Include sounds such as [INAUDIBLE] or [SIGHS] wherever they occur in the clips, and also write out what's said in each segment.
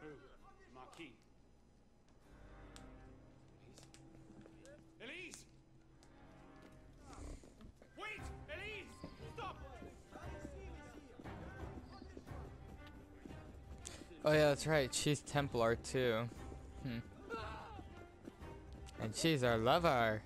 Who? The Marquis. Elise? Elise! Wait! Elise! Stop! Oh yeah, that's right. She's Templar too. Hmm. And she's our lover.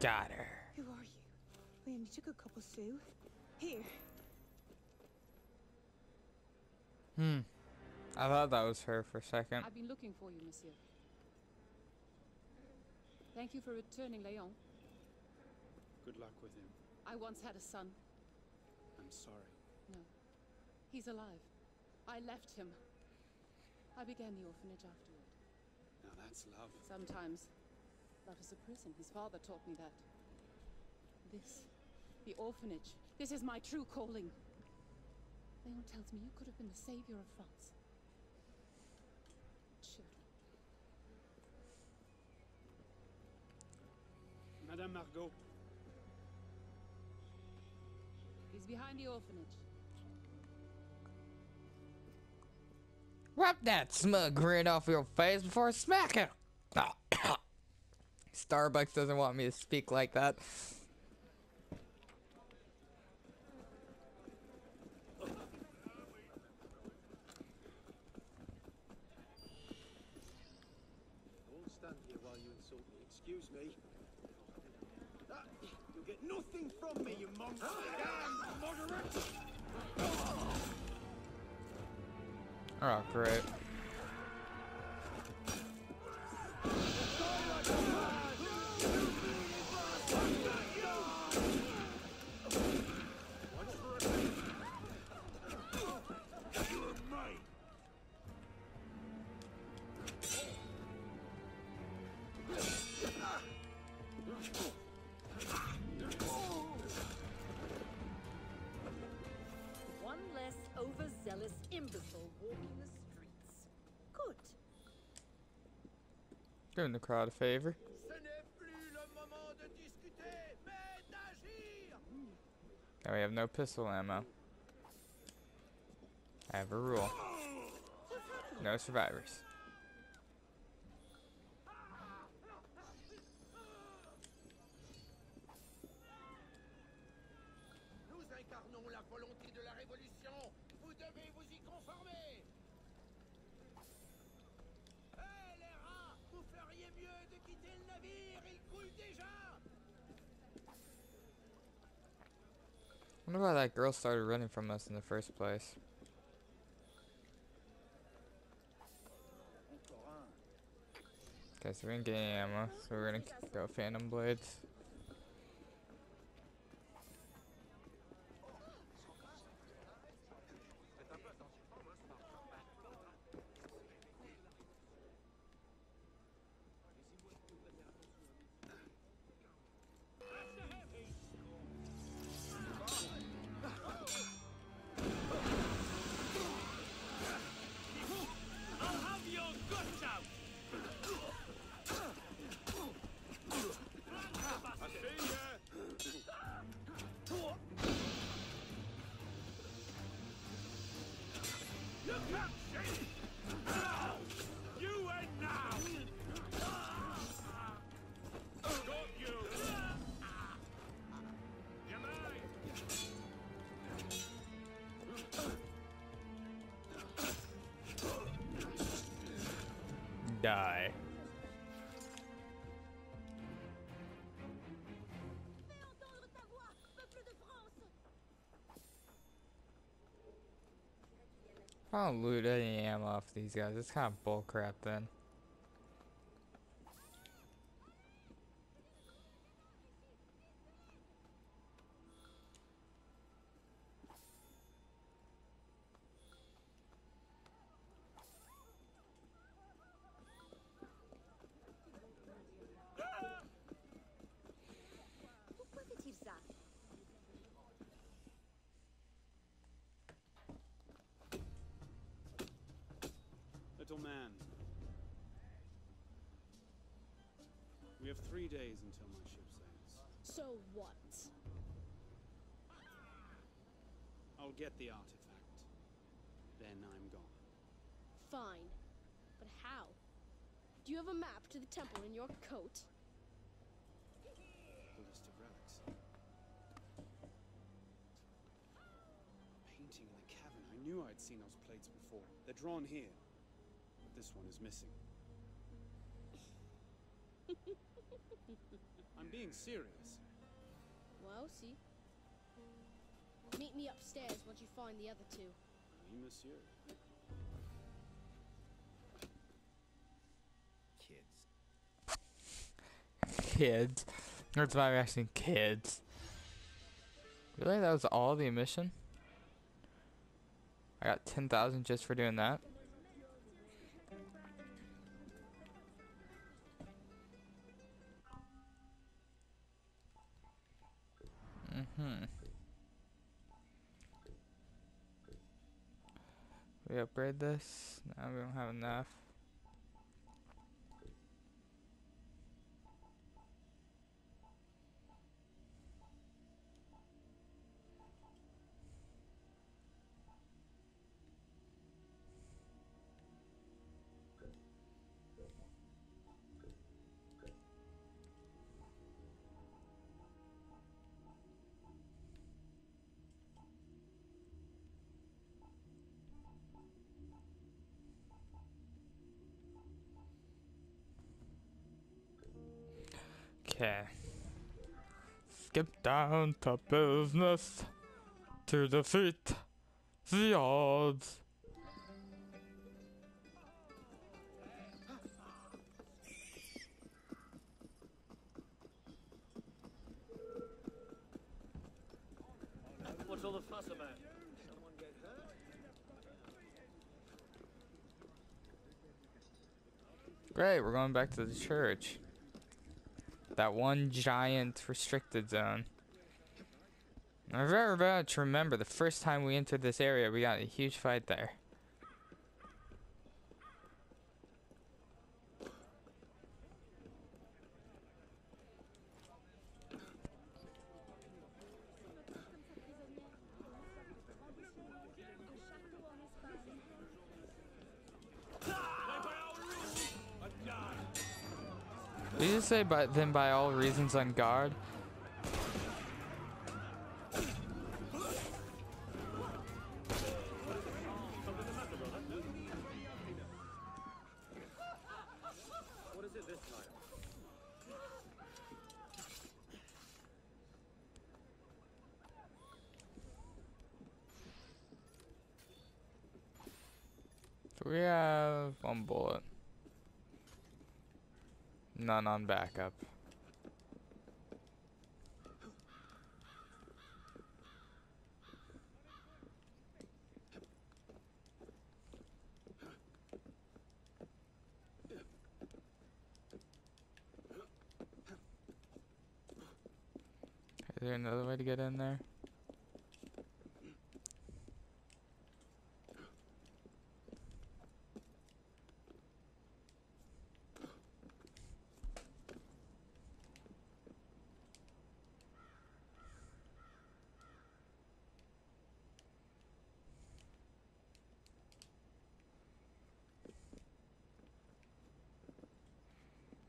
Got her. Who are you? We only took a couple, Sue. Here. Hmm. I thought that was her for a second. I've been looking for you, monsieur. Thank you for returning Leon. Good luck with him. I once had a son. I'm sorry. No. He's alive. I left him. I began the orphanage afterward. Now that's love. Sometimes love is a prison. His father taught me that. This, the orphanage, this is my true calling. Leon tells me you could have been the savior of France. Children. Madame Margot. He's behind the orphanage. Wipe that smug grin off your face before I smack it. Starbucks doesn't want me to speak like that. Don't stand here while you insult me. Excuse me. Ah, you'll get nothing from me, you monster! Damn moderate! Oh, great. Doing the crowd a favor. Now we have no pistol ammo. I have a rule. No survivors. Wonder why that girl started running from us in the first place. Okay, so we didn't get any ammo, so we're gonna go Phantom Blades. Die. I don't loot any ammo off these guys. It's kind of bullcrap then. We have three days until my ship sails. So what? I'll get the artifact. Then I'm gone. Fine. But how? Do you have a map to the temple in your coat? The list of relics. Painting in the cavern. I knew I'd seen those plates before. They're drawn here. But this one is missing. [LAUGHS] I'm being serious. Well, see. Meet me upstairs once you find the other two. Oui, monsieur. Kids. Kids. That's my reaction. Kids. Really? That was all the emission? I got 10,000 just for doing that? Mm-hmm. We upgrade this? Now we don't have enough. Okay. Skip down to business to defeat the odds. What's all the fuss about? Someone get hurt? Great, we're going back to the church. That one giant restricted zone. I'm very to remember the first time we entered this area, we got a huge fight there. Did you say by then by all reasons on guard? We have one bullet. None on backup. Is there another way to get in there?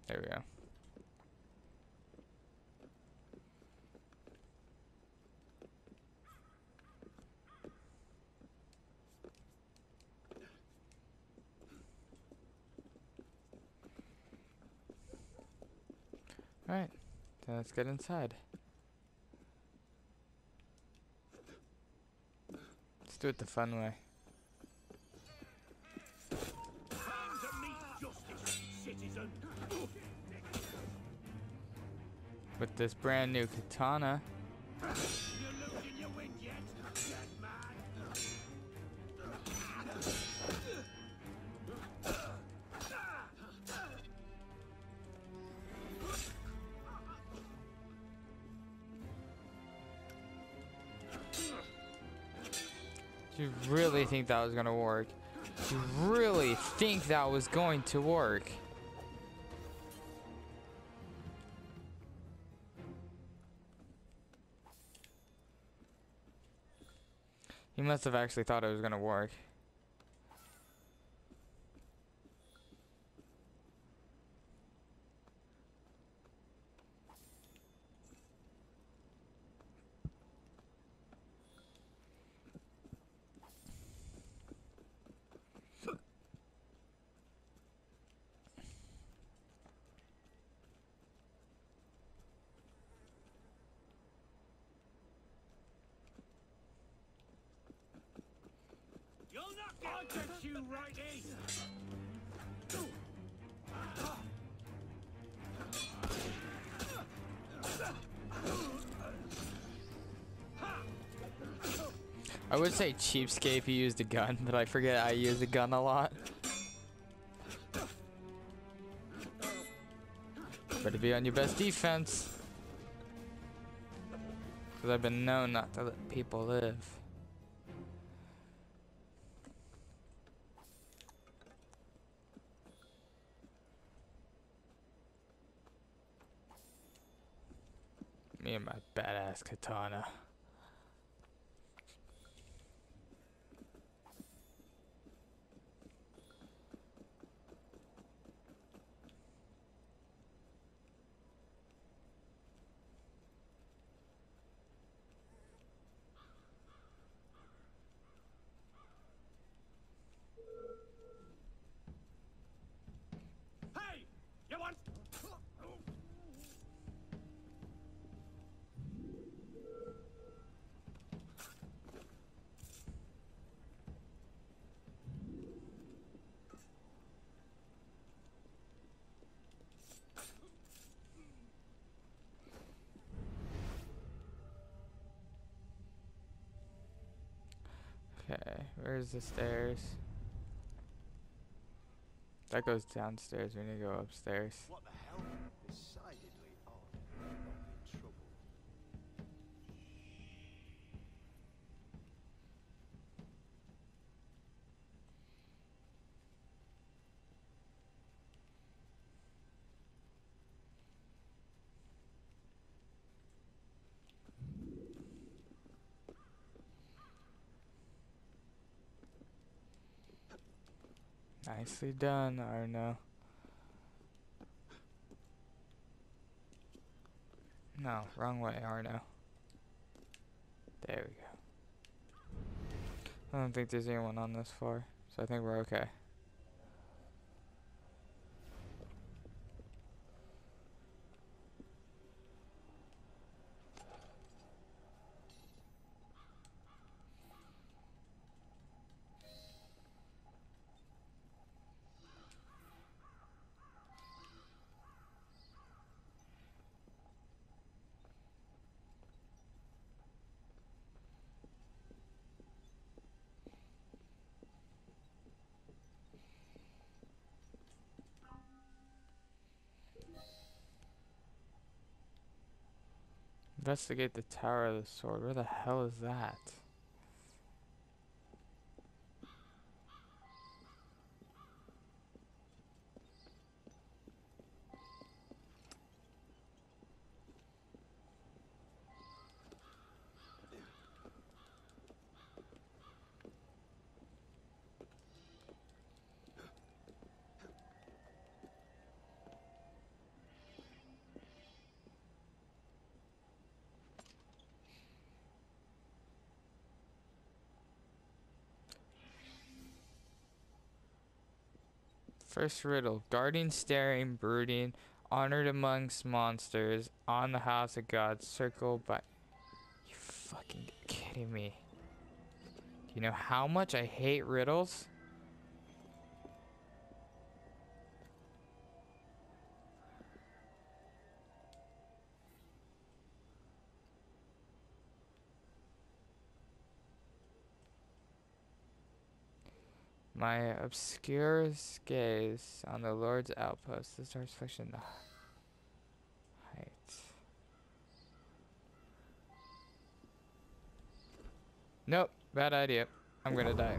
There we go. Alright, then let's get inside. Let's do it the fun way. Citizen. With this brand new katana. You really think that was gonna work? You really think that was going to work? Must have actually thought it was gonna work. I'll get you, righty! I would say cheapskate if you used a gun, but I forget I use a gun a lot. Better be on your best defense. Because I've been known not to let people live. My badass katana. Where's the stairs? That goes downstairs. We need to go upstairs. What Nicely done, Arno. No, wrong way, Arno. There we go. I don't think there's anyone on this floor, so I think we're okay. Investigate the Tower of the Sword. Where the hell is that? First riddle. Guarding, staring, brooding, honored amongst monsters, on the house of God, circled by... You fucking kidding me. Do you know how much I hate riddles? My obscure gaze on the Lord's outpost, the star's reflection, the height. Nope, bad idea. I'm gonna die.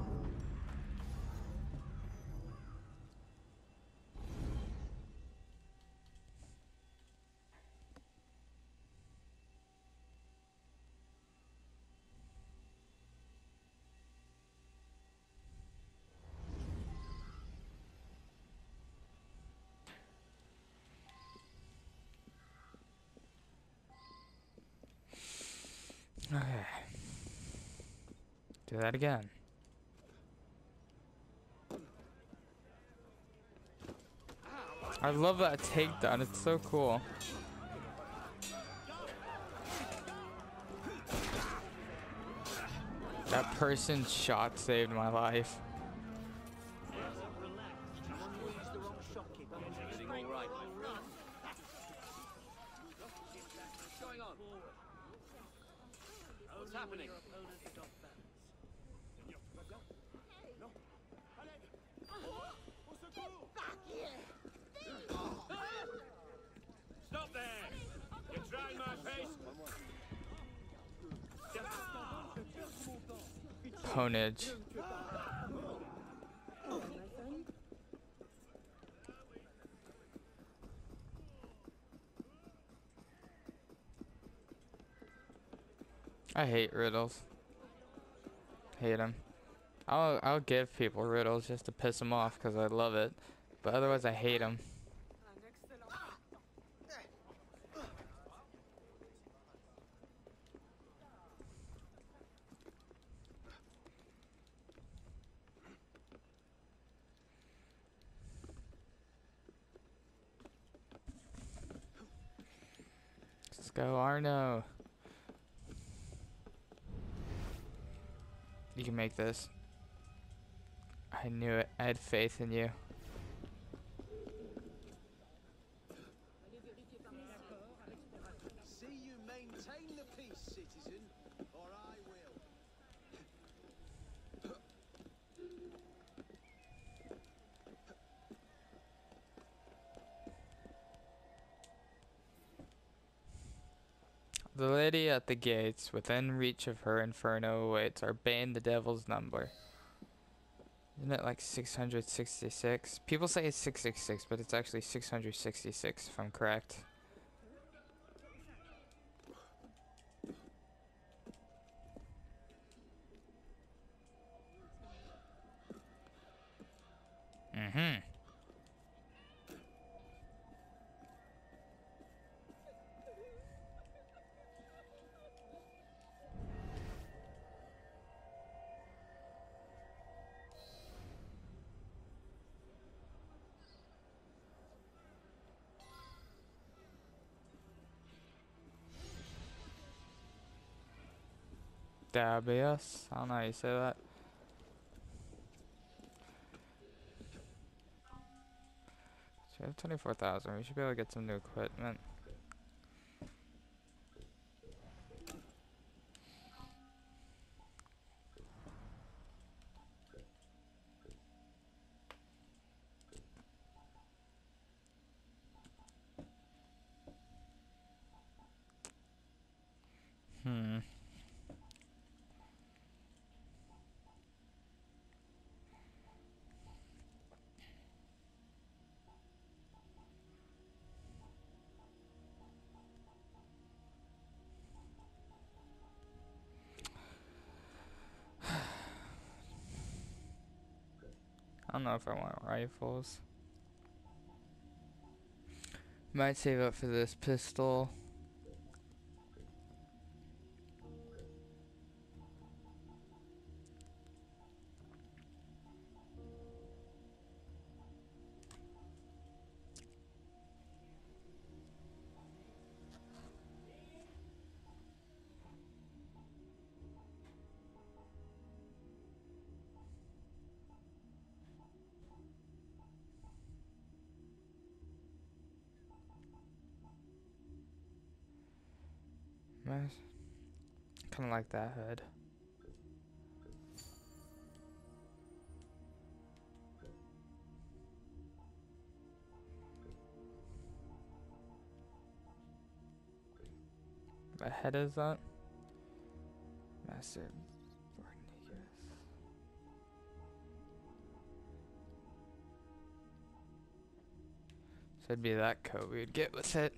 Okay. [SIGHS] Do that again. I love that takedown. It's so cool. That person's shot saved my life. What's happening? Stop there! You're trying my pace. Honage. I hate riddles. Hate them. I'll I'll give people riddles just to piss them off because I love it, but otherwise I hate them. Let's go, Arno. Can make this. I knew it. I had faith in you. See you maintain the peace, citizen, or I will. The lady at the gates, within reach of her inferno awaits, are Bane the devil's number. Isn't it like 666? People say it's 666, but it's actually 666 if I'm correct. Dabius? I don't know how you say that. So we have 24,000. We should be able to get some new equipment. Don't know if I want rifles. Might save up for this pistol. Kind of like that hood. The head is that? Massive. So it'd be that coat we would get with it.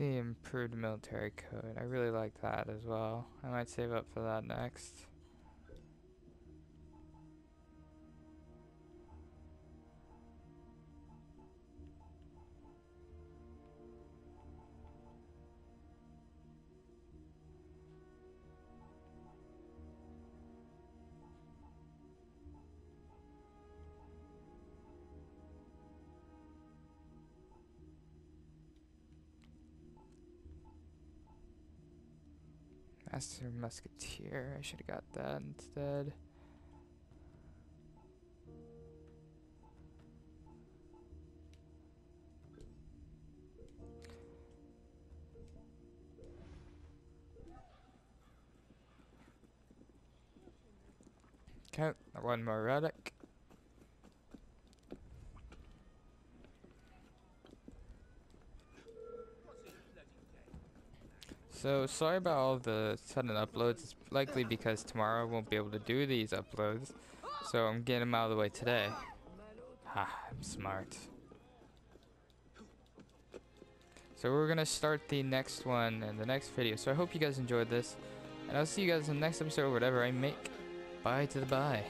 The improved military code. I really like that as well. I might save up for that next. Master Musketeer. I should have got that instead. Okay, one more relic. So sorry about all the sudden uploads. It's likely because tomorrow I won't be able to do these uploads. So I'm getting them out of the way today. Ha, I'm smart. So we're gonna start the next one in the next video. So I hope you guys enjoyed this. And I'll see you guys in the next episode or whatever I make. Bye to the bye.